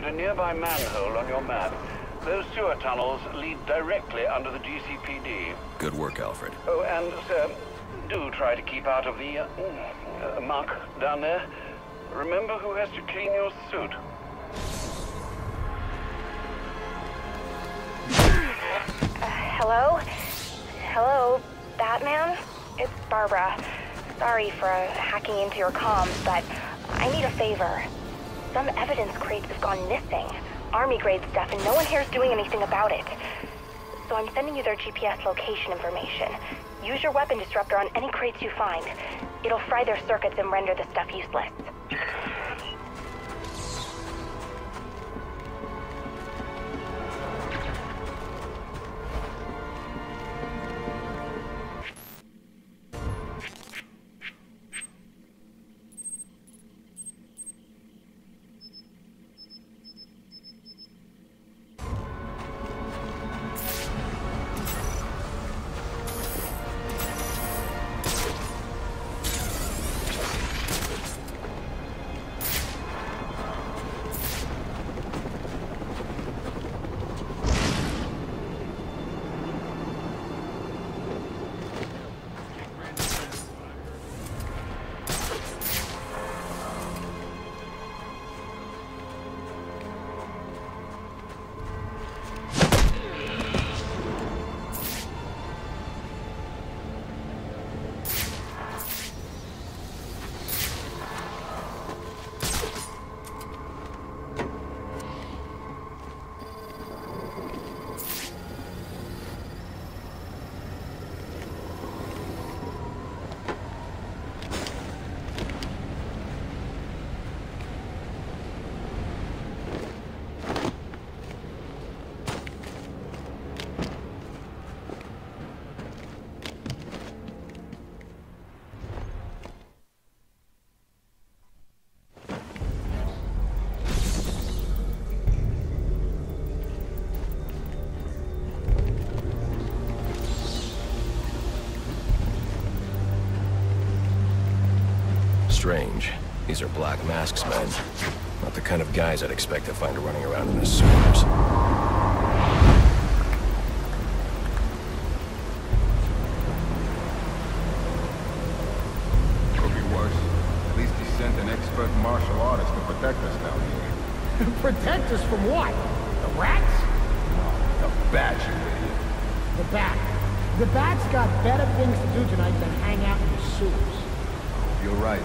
located a nearby manhole on your map. Those sewer tunnels lead directly under the GCPD. Good work, Alfred. Oh, and, sir, do try to keep out of the uh, uh, muck down there. Remember who has to clean your suit. Hello? Hello, Batman? It's Barbara. Sorry for uh, hacking into your comms, but I need a favor. Some evidence crates have gone missing. Army grade stuff, and no one here is doing anything about it. So I'm sending you their GPS location information. Use your weapon disruptor on any crates you find. It'll fry their circuits and render the stuff useless. Strange. These are Black Masks men. Not the kind of guys I'd expect to find running around in the sewers. Could be worse. At least he sent an expert martial artist to protect us down here. Protect us from what? The rats? The bat, you idiot. The bat. The bat's got better things to do tonight than hang out in the sewers. You're right.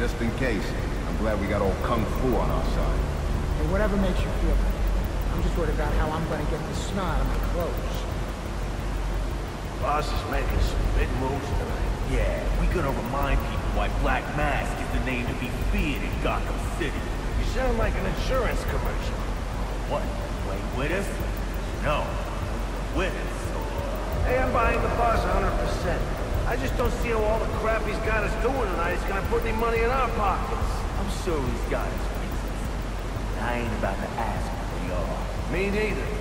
But just in case, I'm glad we got old Kung Fu on our side. Hey, whatever makes you feel better. I'm just worried about how I'm gonna get the snot out of my clothes. Boss is making some big moves tonight. Yeah, we gonna remind people why Black Mask is the name to be feared in Gotham City. You sound like an insurance commercial. What? Wait with us? No. With us. Hey, I'm buying the boss 100%. I just don't see how all the crap he's got us doing tonight is gonna put any money in our pockets. I'm sure he's got his reasons. I ain't about to ask for y'all. Me neither.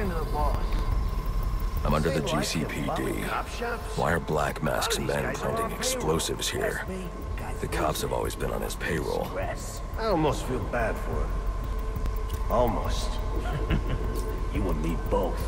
the boss? I'm under the GCPD. Why are Black Mask's men planting explosives here? The cops have always been on his payroll. I almost feel bad for him. Almost. you and me both.